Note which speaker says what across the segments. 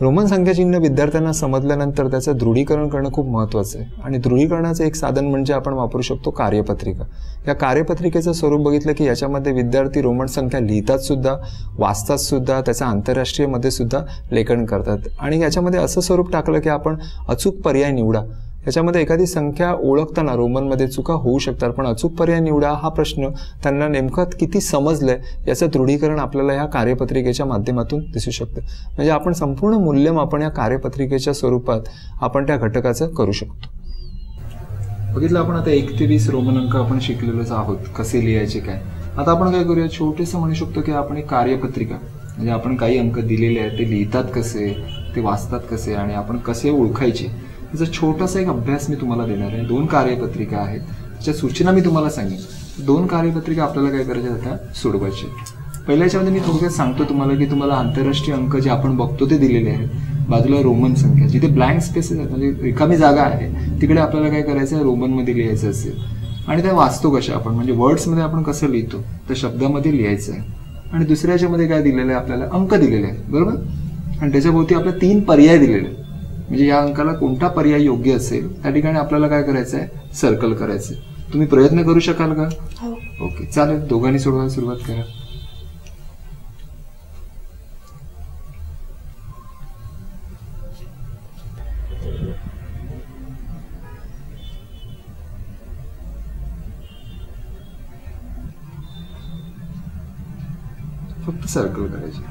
Speaker 1: Roman संख्याचिन्ह विद्यार्थ्यांना समजल्यानंतर त्याचं दृढीकरण करणं खूप महत्त्वाचं आहे. आणि दृढीकरणाचं एक साधन म्हणजे आपण वापरू शकतो कार्यपत्रिका. या कार्यपत्रिकेचं स्वरूप बघितलं की याच्यामध्ये विद्यार्थी रोमन संख्या लिहितात सुद्धा वाचतात सुद्धा त्याचं आंतरराष्ट्रीयमध्ये सुद्धा लेखन करतात. आणि याच्यामध्ये असं स्वरूप टाकलं की आपण अचूक पर्याय निवडा. याच्यामध्ये एखादी संख्या ओळखताना रोमनमध्ये चुका होऊ शकतात पण अचूक पर्याय निवडा हा प्रश्न त्यांना नेमकं किती समजलंय याचं दृढीकरण आपल्याला या कार्यपत्रिकेच्या माध्यमातून दिसू शकतं. म्हणजे आपण संपूर्ण मूल्यमापन या कार्यपत्रिकेच्या स्वरूपात आपण त्या घटकाचं करू शकतो. बघितलं आपण आता एक ते वीस रोमन अंक आपण शिकलेलोच आहोत. कसे लिहायचे काय? आता आपण काय करूया छोटेसं म्हणू शकतो की आपण एक कार्यपत्रिका म्हणजे आपण काही अंक दिलेले आहेत ते लिहितात कसे ते वाचतात कसे आणि आपण कसे ओळखायचे? त्याचा छोटासा एक अभ्यास मी तुम्हाला देणार आहे. दोन कार्यपत्रिका आहेत. त्याच्या सूचना मी तुम्हाला सांगेन. दोन कार्यपत्रिका आपल्याला काय करायच्या आता? सोडवायचे. पहिल्या याच्यामध्ये मी थोडक्यात सांगतो तुम्हाला की तुम्हाला आंतरराष्ट्रीय अंक जे आपण बघतो ते दिलेले आहेत. बाजूला रोमन संख्या. जिथे ब्लँक स्पेसेस आहेत म्हणजे रिकामी जागा आहे तिकडे आपल्याला काय करायचं आहे? रोमनमध्ये लिहायचं असेल. आणि त्या वाचतो कशा आपण? म्हणजे वर्ड्समध्ये आपण कसं लिहितो? त्या शब्दामध्ये लिहायचं आहे. आणि दुसऱ्या याच्यामध्ये काय दिलेलं आहे? आपल्याला अंक दिलेले आहेत. बरोबर? आणि त्याच्याभोवती आपल्या तीन पर्याय दिलेले आहेत. म्हणजे या अंकाला कोणता पर्याय योग्य असेल त्या ठिकाणी आपल्याला काय करायचं आहे सर्कल करायचं तुम्ही प्रयत्न करू शकाल का?
Speaker 2: हो.
Speaker 1: ओके चालेल. दोघांनी सोडवायला सुरुवात करा. फक्त सर्कल करायचे.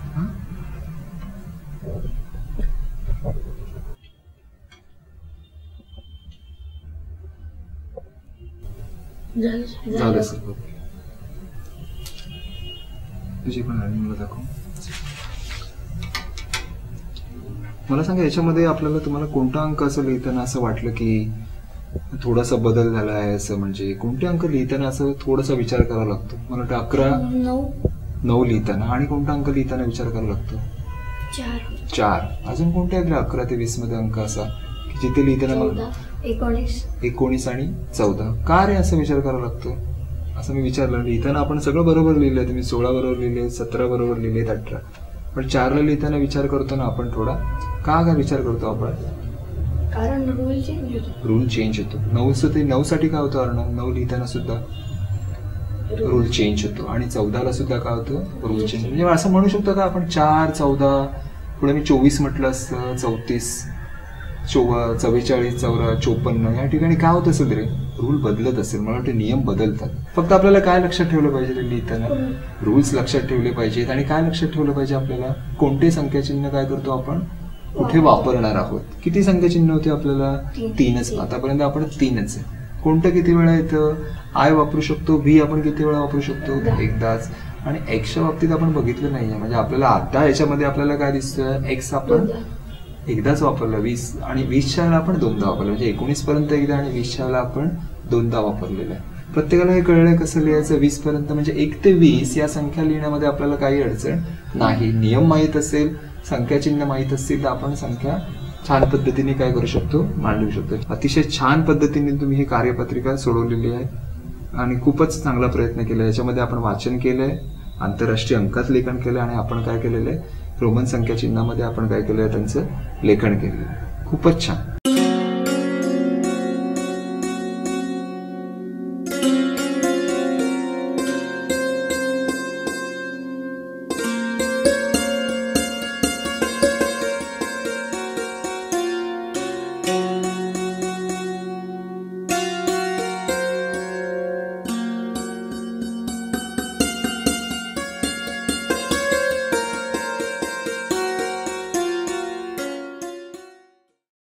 Speaker 2: झालं
Speaker 1: तुझी पण मला दाखव. मला सांगा याच्यामध्ये आपल्याला तुम्हाला कोणता अंक असं लिहिताना असं वाटलं की थोडासा बदल झाला आहे असं? म्हणजे कोणते अंक लिहिताना असं थोडासा विचार करावा लागतो? मला वाटतं अकरा
Speaker 2: नऊ.
Speaker 1: नऊ लिहिताना. आणि कोणता अंक लिहिताना विचार करावा लागतो?
Speaker 2: चार.
Speaker 1: अजून कोणते अकरा ते वीसमध्ये अंक असा? की जिथे लिहिताना मला
Speaker 2: एकोणीस.
Speaker 1: एकोणीस आणि चौदा. का रे असं विचार करावा लागतो? असं मी विचारलं लिहिताना आपण सगळं बरोबर लिहिलंय. तुम्ही सोळा बरोबर लिहिले सतरा बरोबर लिहिले अठरा. पण चारला लिहिताना विचार करतो ना आपण थोडा? का का विचार करतो आपण?
Speaker 2: कारण रूल चेंज होतो.
Speaker 1: रूल चेंज होतो. नऊ ते नऊ साठी काय होतं अर्णव? नऊ लिहिताना सुद्धा? रूल चेंज होतो. आणि चौदाला सुद्धा काय होतं? रूल चेंज म्हणजे असं म्हणू शकतो का आपण? चार चौदा. पुढे मी चोवीस म्हटलं असतं चौतीस. चोव चव्वेचाळीस चौरा चोपन्न या ठिकाणी काय होत असेल रे? रूल बदलत असेल. मला वाटतं नियम बदलतात. फक्त आपल्याला काय लक्षात ठेवलं पाहिजे लिहिताना रूल्स लक्षात ठेवले पाहिजेत आणि काय लक्षात ठेवलं पाहिजे आपल्याला? कोणते संख्याचिन्ह काय करतो आपण? कुठे वापरणार आहोत? किती संख्याचिन्ह होते आपल्याला?
Speaker 2: तीन.
Speaker 1: तीनच आतापर्यंत आपण तीनच आहे. कोणतं किती वेळा येतं? आय वापरू शकतो. व्ही आपण किती वेळा वापरू शकतो?
Speaker 2: एकदा.
Speaker 1: एकदाच. आणि एक्सच्या बाबतीत आपण बघितलं नाहीये. म्हणजे आपल्याला आता याच्यामध्ये आपल्याला काय दिसतंय? एक्स आपण. एकदाच वापरलं. वीस आणि वीसच्या वेळेला आपण दोनदा वापरलं. म्हणजे एकोणीस पर्यंत एकदा आणि वीसच्या वेळेला आपण दोनदा वापरलेलं आहे. प्रत्येकाला हे कळलंय कसं लिहायचं? वीस पर्यंत म्हणजे एक ते वीस या संख्या लिहिण्यामध्ये आपल्याला काही अडचण नाही. नियम माहीत असेल संख्याचिन्ह माहीत असतील तर आपण संख्या छान पद्धतीने काय करू शकतो? मांडू शकतो. अतिशय छान पद्धतीने तुम्ही ही कार्यपत्रिका सोडवलेली आहे आणि खूपच चांगला प्रयत्न केला याच्यामध्ये आपण वाचन केलंय आंतरराष्ट्रीय अंकात लेखन केलं आणि आपण काय केलेलं आहे? रोमन संख्या चिन्हामध्ये आपण काय केलंय? त्यांचं लेखन केलेलं खूपच छान.